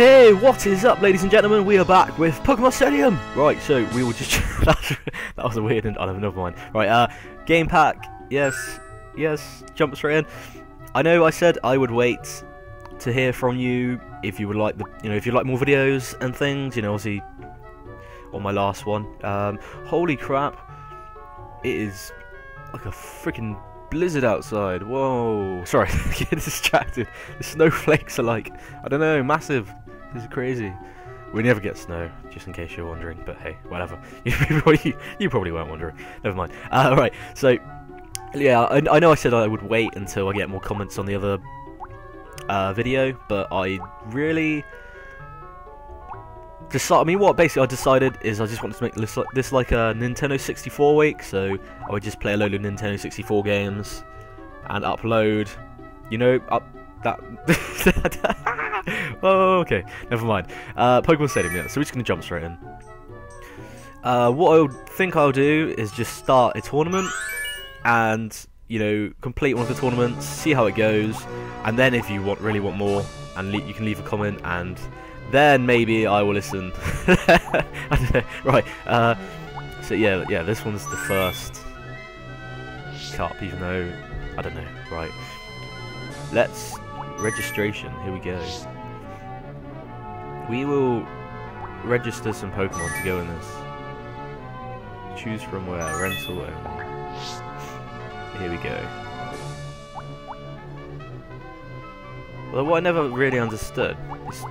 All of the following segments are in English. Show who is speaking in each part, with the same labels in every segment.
Speaker 1: Hey, what is up, ladies and gentlemen? We are back with Pokemon Stadium. Right, so we will just that was a weird. I don't never mind. Right, uh, game pack. Yes, yes. Jump straight in. I know I said I would wait to hear from you if you would like the, you know, if you like more videos and things. You know, obviously on my last one. Um, holy crap! It is like a freaking blizzard outside. Whoa. Sorry, get distracted. The snowflakes are like, I don't know, massive. This is crazy. We never get snow, just in case you're wondering. But hey, whatever. You probably, you probably weren't wondering. Never mind. Uh, so, yeah, I, I know I said I would wait until I get more comments on the other uh, video, but I really decide. I mean, what basically I decided is I just wanted to make this like, this like a Nintendo 64 week, so I would just play a load of Nintendo 64 games and upload. You know, up that. oh, okay, never mind. Uh, Pokemon Stadium, yeah. So we're just gonna jump straight in. Uh, what I think I'll do is just start a tournament and you know complete one of the tournaments, see how it goes, and then if you want really want more, and you can leave a comment and then maybe I will listen. right, uh, so yeah, yeah, this one's the first cup, even though, I don't know, right. Let's, registration, here we go. We will register some Pokemon to go in this. Choose from where, rental only. Here we go. Well, what I never really understood is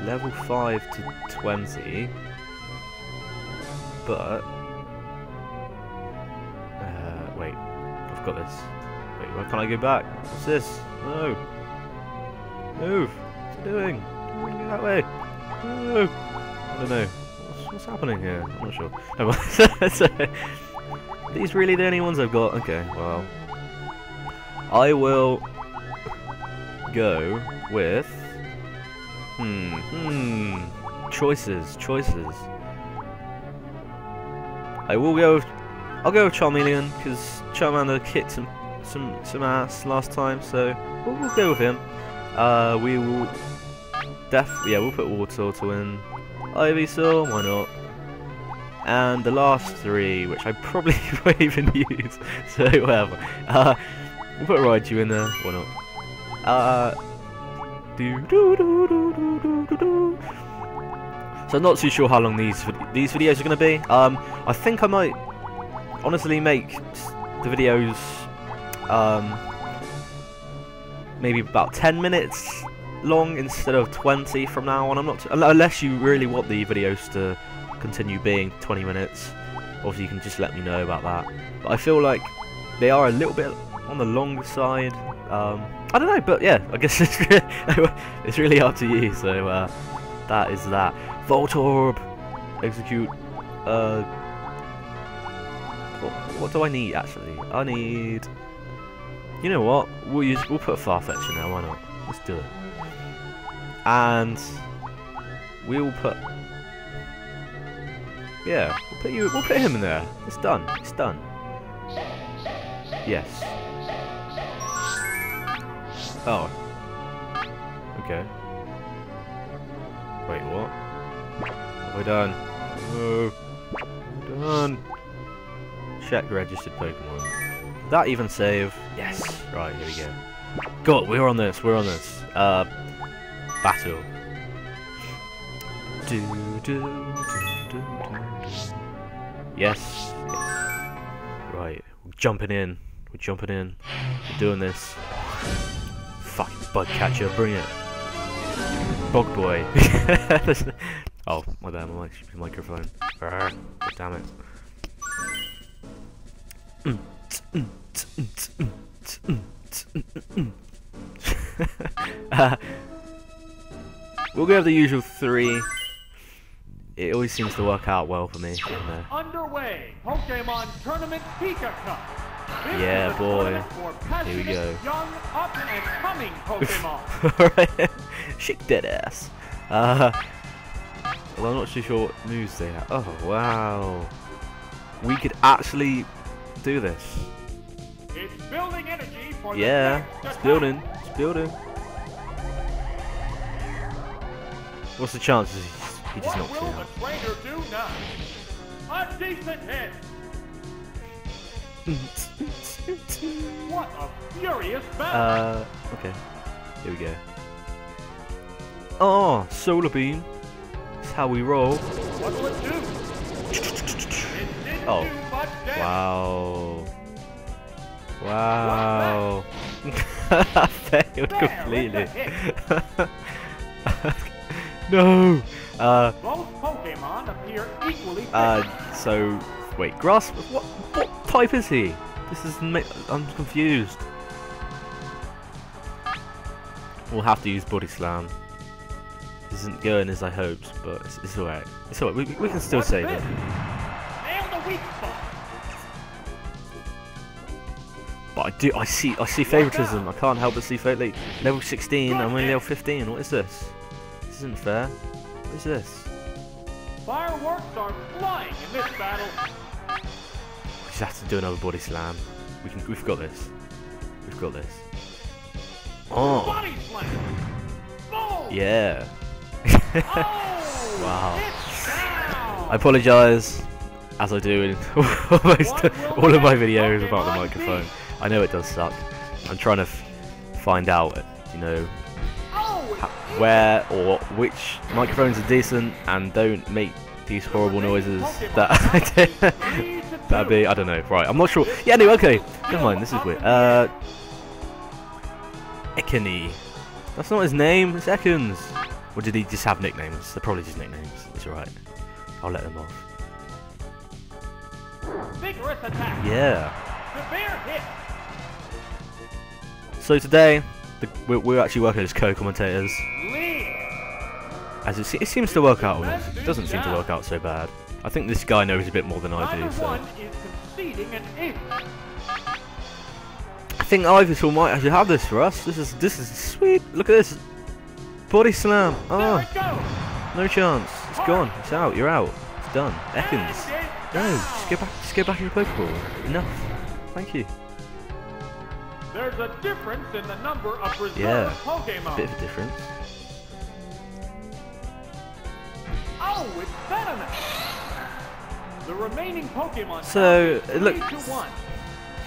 Speaker 1: level 5 to 20, but, uh, wait, I've got this. Wait, why can't I go back? What's this? No! Move! What's it doing? That way! No! I don't know. What's, what's happening here? I'm not sure. so, these really the only ones I've got? Okay, well. I will go with Hmm, hmm. Choices, choices. I will go. with... I'll go with Charmeleon because Charmander kicked some some some ass last time, so we'll, we'll go with him. Uh, we will. Def. Yeah, we'll put Wartortle in. Ivysaur, why not? And the last three, which I probably won't even use, so whatever. Uh, we'll put Raichu in there, why not? Uh, do, do, do, do, do, do, do. So I'm not too sure how long these these videos are going to be. Um, I think I might honestly make the videos um, maybe about 10 minutes long instead of 20 from now on. I'm not unless you really want the videos to continue being 20 minutes. Obviously, you can just let me know about that. But I feel like they are a little bit on the long side. Um, I don't know, but yeah, I guess it's really, it's really up to you. So uh, that is that. Voltorb, execute. Uh, what, what, do I need actually? I need. You know what? We'll use. We'll put Farfetch in there. Why not? Let's do it. And we'll put. Yeah, we'll put you. We'll put him in there. It's done. It's done. Yes. Oh. Okay. Wait, what? We're done. Oh. Done. Check registered Pokemon. That even save? Yes. Right, here we go. God, we're on this, we're on this. Uh, battle. Do, do, do, do, yes. Right, we're jumping in. We're jumping in. We're doing this. Fucking bug catcher, bring it. Bug boy. oh, my bad, my microphone. damn it. Uh, we'll go with the usual three. It always seems to work out well for me.
Speaker 2: Underway, Pokemon Tournament Pika Cup.
Speaker 1: Yeah, boy. Here we go.
Speaker 2: Young, up and coming Pokemon.
Speaker 1: Shake dead ass. Uh, well, I'm not too sure what moves they have. Oh, wow. We could actually do this.
Speaker 2: It's building energy for
Speaker 1: yeah, it's building. It's building. What's the chances he just
Speaker 2: What
Speaker 1: knocks
Speaker 2: will
Speaker 1: me out?
Speaker 2: the trainer do now? A decent hit. What a furious battle.
Speaker 1: uh, okay. Here we go. Oh, solar beam. That's how we roll.
Speaker 2: what will it do? It didn't
Speaker 1: Oh.
Speaker 2: do much damage.
Speaker 1: Wow. Wow. I failed completely. no. Uh,
Speaker 2: Both Pokemon appear equally
Speaker 1: uh, so, wait, grass, what, what type is he? This is, I'm confused. We'll have to use Body Slam. This isn't going as I hoped, but it's, it's alright. It's alright, we, we can still
Speaker 2: What's
Speaker 1: save it. But I do, I see, I see favoritism. I can't help but see favouritism. level 16. I'm only level 15. What is this? This isn't fair. What is this?
Speaker 2: Fireworks are flying in this battle.
Speaker 1: We just have to do another body slam. We can, we've got this. We've got this. Oh,
Speaker 2: Body slam. Boom.
Speaker 1: yeah.
Speaker 2: Oh,
Speaker 1: Wow. I apologise, as I do in almost all of my videos about the microphone. I know it does suck. I'm trying to f- find out, you know, where or which microphones are decent and don't make these horrible noises that I did. That'd be, I don't know, right, I'm not sure. Yeah, no, okay, never mind, this is weird. Uh, Ekany. That's not his name, it's Ekans. Or did he just have nicknames? They're probably just nicknames, it's alright. I'll let them off.
Speaker 2: Vigorous attack.
Speaker 1: Yeah.
Speaker 2: Severe hit.
Speaker 1: So today, the, we're, we're actually working as co-commentators. As it, se- it seems to work out. It doesn't seem to work out so bad. I think this guy knows a bit more than I do, so...
Speaker 2: one is conceding an inch.
Speaker 1: I think Ivysaur might actually have this for us. This is this is sweet. Look at this. Body slam.
Speaker 2: There
Speaker 1: Oh, no chance. It's gone. It's out. You're out. It's done. Ekans. No, just go back. Just go back in the Pokeball. Enough. Thank you.
Speaker 2: There's a difference in the number of
Speaker 1: Yeah.
Speaker 2: Pokemon.
Speaker 1: Bit of a difference.
Speaker 2: Oh, it's venomous. The remaining Pokemon.
Speaker 1: So, it look-
Speaker 2: three.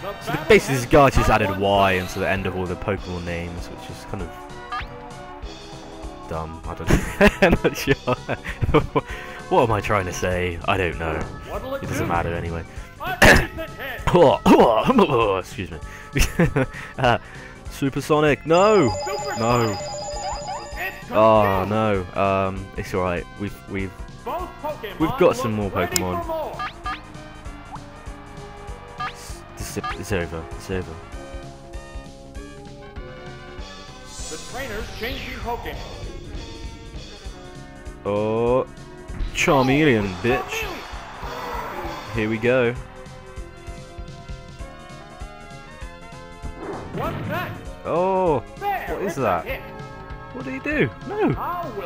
Speaker 2: The
Speaker 1: So basically, this guy just added Y into the end of all the Pokemon names, which is kind of dumb. I don't know. I'm not sure. what am I trying to say? I don't know.
Speaker 2: It
Speaker 1: doesn't matter anyway.
Speaker 2: A.
Speaker 1: Excuse me. uh, Supersonic, no, no. Oh no. Um, it's alright. We've we've We've got some more Pokemon. it's, it's over. It's over.
Speaker 2: The trainer's changing Pokemon.
Speaker 1: Oh, Charmeleon, bitch. Here we go.
Speaker 2: There,
Speaker 1: What is
Speaker 2: it's a
Speaker 1: that? what did he do? No,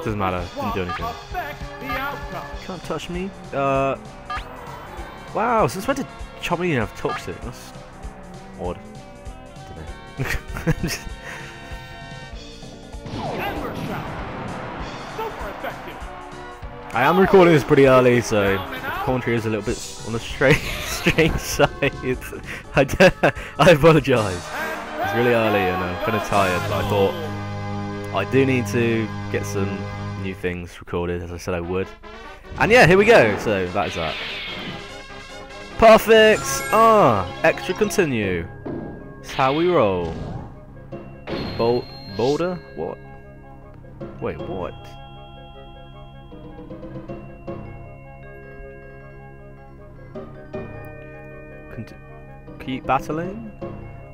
Speaker 1: Doesn't matter, didn't do anything.
Speaker 2: Affect the outcome.
Speaker 1: can't touch me. Uh, wow. Since when did Charmeleon have toxic? That's odd. Don't know.
Speaker 2: Ember shot. Super effective.
Speaker 1: I am recording this pretty early, so
Speaker 2: Down
Speaker 1: the
Speaker 2: out.
Speaker 1: commentary is a little bit on the strange, strange side. I apologise. Really early and I'm kind of tired, but I thought I do need to get some new things recorded, as I said I would. And yeah, here we go. So that is that. Perfect. Ah, extra continue. It's how we roll. Bol boulder? What? Wait, what? Keep battling.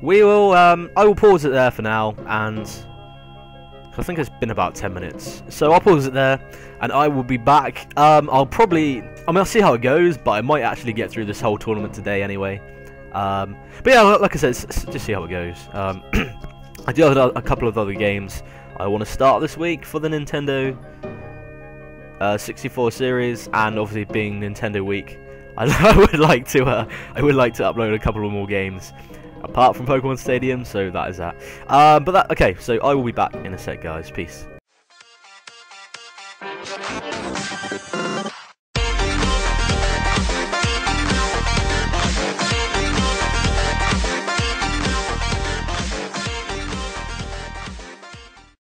Speaker 1: We will. Um, I will pause it there for now, and I think it's been about ten minutes. So I'll pause it there, and I will be back. Um, I'll probably. I mean, I'll see how it goes, but I might actually get through this whole tournament today anyway. Um, but yeah, like I said, just see how it goes. Um, I do have a couple of other games I want to start this week for the Nintendo uh, 64 series, and obviously being Nintendo Week, I, I would like to uh, I would like to upload a couple of more games. Apart from Pokemon Stadium. So that is that. Um, but that okay. So I will be back in a sec, guys. Peace.